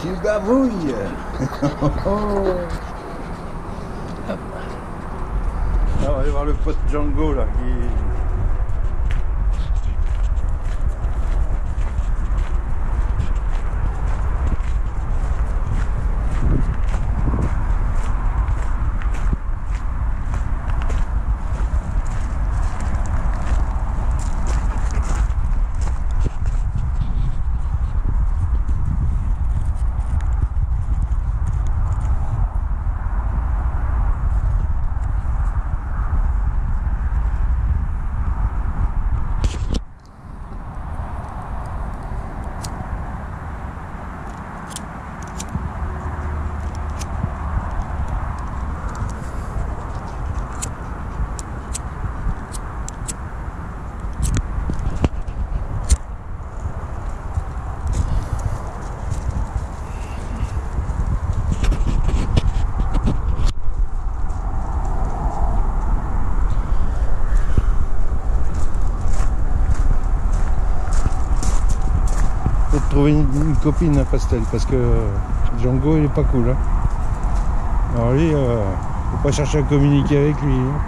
Tu bavouilles Ah, on va aller voir le pote Django là qui. Trouver une, copine à Pastel parce que Django il est pas cool. hein. Alors lui, euh, faut pas chercher à communiquer avec lui. hein.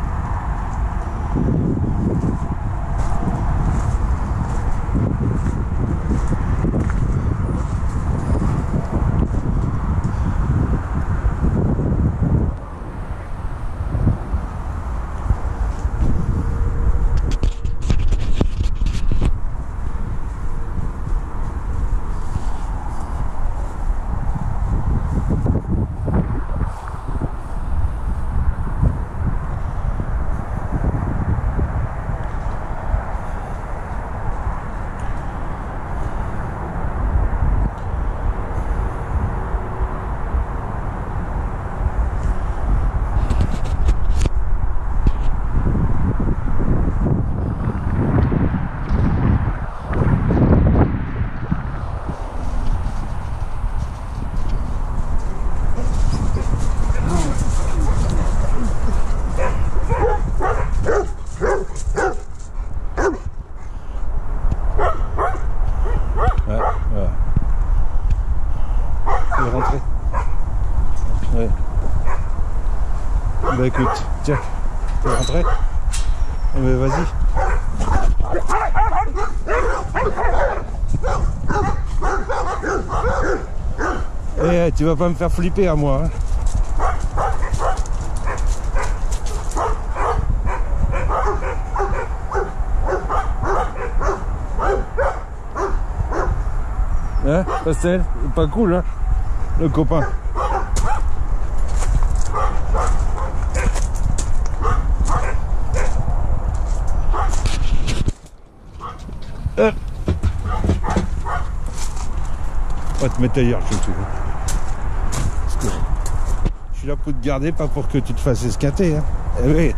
Ouais, ouais. Il est rentré. Ouais. Bah écoute, tiens, tu rentré Ah vas-y. Eh, tu vas pas me faire flipper à moi. hein. Hein, Pastel? Pas cool, hein Le copain. Hop. On va te mettre ailleurs, je que Je suis là pour te garder, pas pour que tu te fasses esquinter. Hein. Eh oui.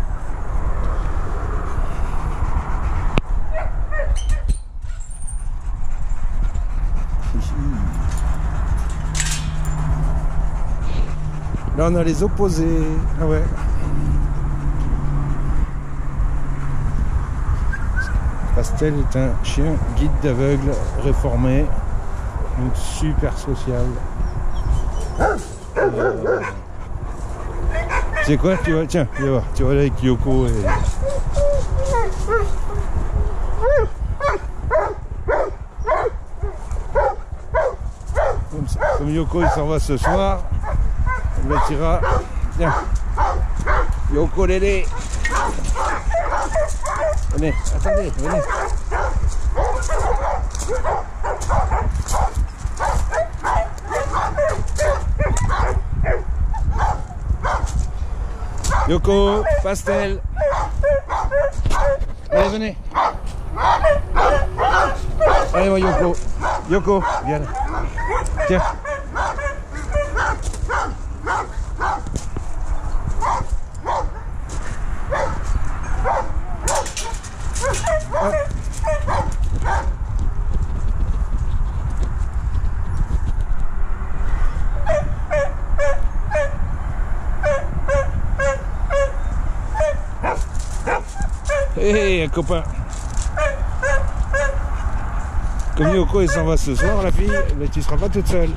Là, on a les opposés. Ah ouais. Pastel est un chien guide d'aveugle réformé, donc super social. Euh, sais quoi Tu vois, tiens, viens. Tu vas aller avec Yoko et. Comme, Yoko il s'en va ce soir, on le tirera. Tiens. Yoko Lélé. Venez, attendez, venez. Yoko, pastel. Allez, venez. Allez, moi, Yoko. Yoko, viens. Tiens. Hé, hey, un copain. Comme Yoko il s'en va ce soir, la fille, mais tu seras pas toute seule.